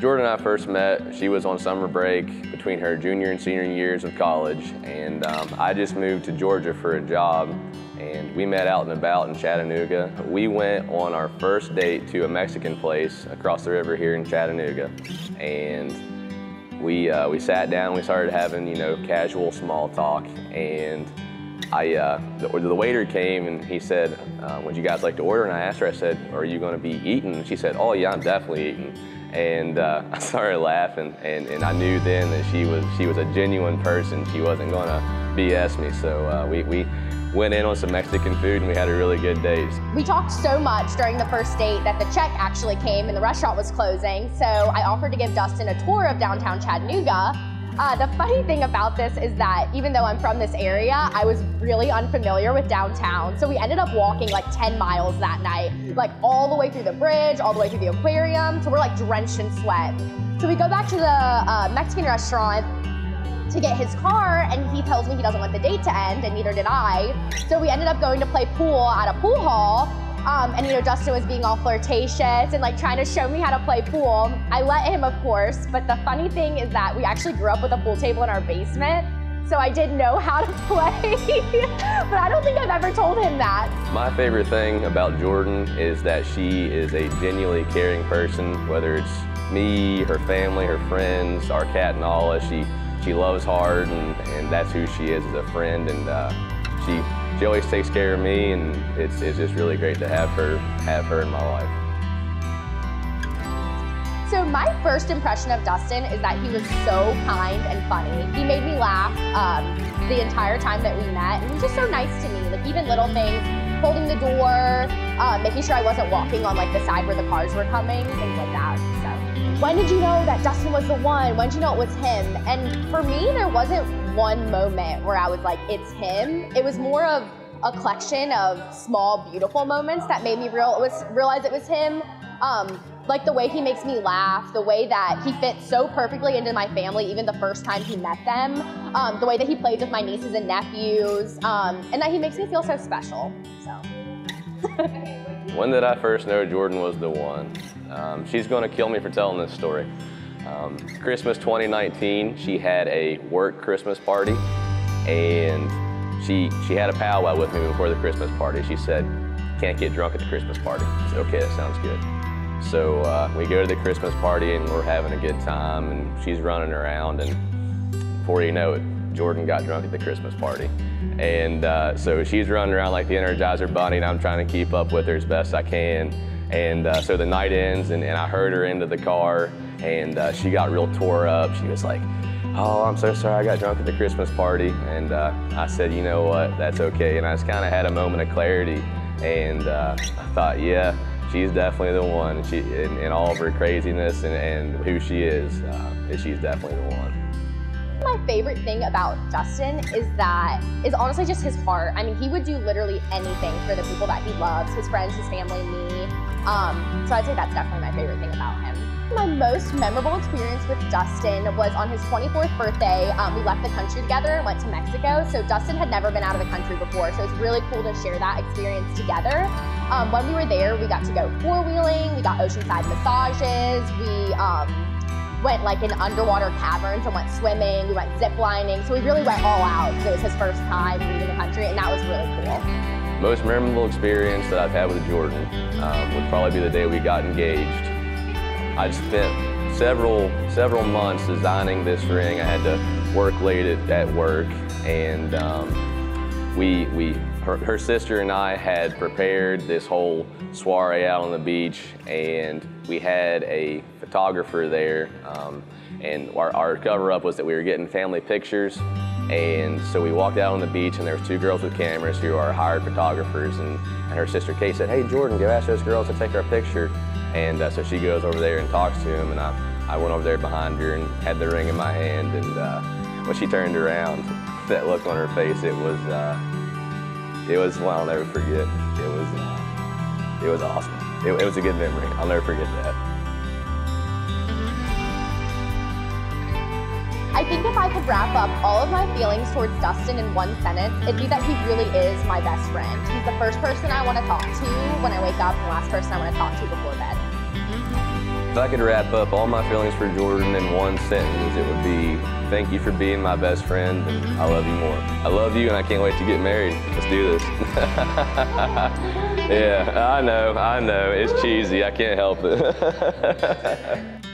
Jordan and I first met, she was on summer break between her junior and senior years of college, and um, I just moved to Georgia for a job, and we met out and about in Chattanooga. We went on our first date to a Mexican place across the river here in Chattanooga, and we, uh, we sat down, we started having, you know, casual small talk, and I, uh, the, the, waiter came and he said, uh, would you guys like to order? And I asked her, I said, are you gonna be eating? And she said, oh yeah, I'm definitely eating. And uh, I started laughing and, and I knew then that she was, she was a genuine person. She wasn't gonna BS me. So uh, we, we went in on some Mexican food and we had a really good date. We talked so much during the first date that the check actually came and the restaurant was closing. So I offered to give Dustin a tour of downtown Chattanooga uh, the funny thing about this is that even though I'm from this area, I was really unfamiliar with downtown. So we ended up walking like 10 miles that night, like all the way through the bridge, all the way through the aquarium. So we're like drenched in sweat. So we go back to the uh, Mexican restaurant to get his car and he tells me he doesn't want the date to end and neither did I. So we ended up going to play pool at a pool hall um, and you know, Dustin was being all flirtatious and like trying to show me how to play pool. I let him, of course, but the funny thing is that we actually grew up with a pool table in our basement. So I did know how to play, but I don't think I've ever told him that. My favorite thing about Jordan is that she is a genuinely caring person, whether it's me, her family, her friends, our cat Nala. She, she loves hard and, and that's who she is as a friend and uh, she she always takes care of me, and it's, it's just really great to have her, have her in my life. So my first impression of Dustin is that he was so kind and funny. He made me laugh um, the entire time that we met, and he was just so nice to me. Like even little things, holding the door, uh, making sure I wasn't walking on like the side where the cars were coming, things like that. When did you know that Dustin was the one? When did you know it was him? And for me, there wasn't one moment where I was like, it's him. It was more of a collection of small, beautiful moments that made me real was realize it was him. Um, like the way he makes me laugh, the way that he fits so perfectly into my family, even the first time he met them, um, the way that he plays with my nieces and nephews, um, and that he makes me feel so special. So. when did I first know Jordan was the one? Um, she's going to kill me for telling this story. Um, Christmas 2019, she had a work Christmas party, and she she had a powwow with me before the Christmas party. She said, "Can't get drunk at the Christmas party." Said, "Okay, that sounds good." So uh, we go to the Christmas party and we're having a good time, and she's running around, and before you know it, Jordan got drunk at the Christmas party. And uh, so she's running around like the Energizer Bunny, and I'm trying to keep up with her as best I can. And uh, so the night ends, and, and, I heard her into the car, and uh, she got real tore up. She was like, oh, I'm so sorry, I got drunk at the Christmas party. And uh, I said, you know what, that's okay. And I just kind of had a moment of clarity, and uh, I thought, yeah, she's definitely the one. And she, in, in all of her craziness and, and who she is, uh, she's definitely the one. My favorite thing about Dustin is that is honestly just his heart. I mean, he would do literally anything for the people that he loves, his friends, his family, me. Um, so I'd say that's definitely my favorite thing about him. My most memorable experience with Dustin was on his 24th birthday. Um, we left the country together and went to Mexico. So Dustin had never been out of the country before, so it's really cool to share that experience together. Um, when we were there, we got to go four-wheeling, we got oceanside massages, we um, went like in underwater caverns and went swimming, we went zip lining. So we really went all out it was his first time leaving the country, and that was really cool. Most memorable experience that I've had with Jordan um, would probably be the day we got engaged. I spent several several months designing this ring. I had to work late at, at work, and um, we we her, her, sister and I had prepared this whole soiree out on the beach, and we had a photographer there. Um, and our, our cover up was that we were getting family pictures. And so we walked out on the beach, and there was two girls with cameras who are hired photographers. And, and her sister Kate said, "Hey Jordan, go ask those girls to take our picture." And uh, so she goes over there and talks to him, and I, I went over there behind her and had the ring in my hand. And uh, when she turned around, that look on her face, it was, uh, it was one I'll never forget. It was, uh, it was awesome. It, it was a good memory. I'll never forget that. I think if I could wrap up all of my feelings towards Dustin in one sentence, it'd be that he really is my best friend. He's the first person I want to talk to when I wake up and the last person I want to talk to before bed. If I could wrap up all my feelings for Jordan in one sentence, it would be thank you for being my best friend and I love you more. I love you and I can't wait to get married. Let's do this. yeah, I know, I know. It's cheesy. I can't help it.